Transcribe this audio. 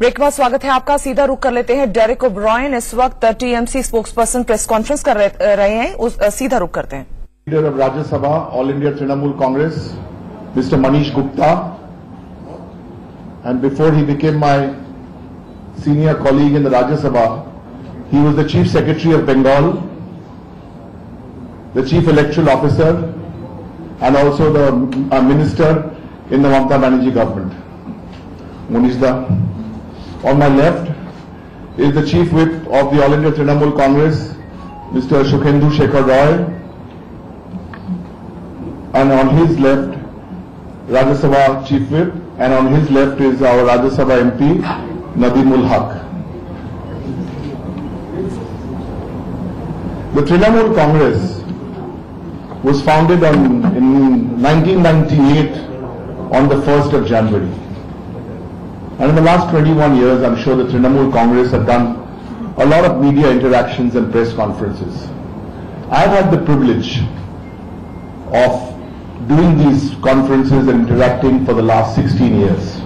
Break बाद स्वागत है आपका। सीधा रुख कर लेते हैं डेरिक ओब्रॉयन। इस वक्त टीएमसी स्पोक्सपर्सन प्रेस कॉन्फ्रेंस कर रहे हैं। उस सीधा रुख करते हैं। Leader of Rajya Sabha all India Trinamool Congress mister Manish Gupta and before he became my senior colleague in Rajya Sabha he was the chief secretary of Bengal the chief electoral officer and also the minister in the Mamata Banerjee government Munish da On my left is the Chief Whip of the All India Trinamool Congress, Mr. Shukhendu Shekhar Roy, and on his left, Rajya Sabha Chief Whip, and on his left is our Rajya Sabha MP, Nadimul Haq. The Trinamool Congress was founded on, in 1998 on the 1st of January. And in the last 21 years, I'm sure the Trinamool Congress have done a lot of media interactions and press conferences. I've had the privilege of doing these conferences and interacting for the last 16 years.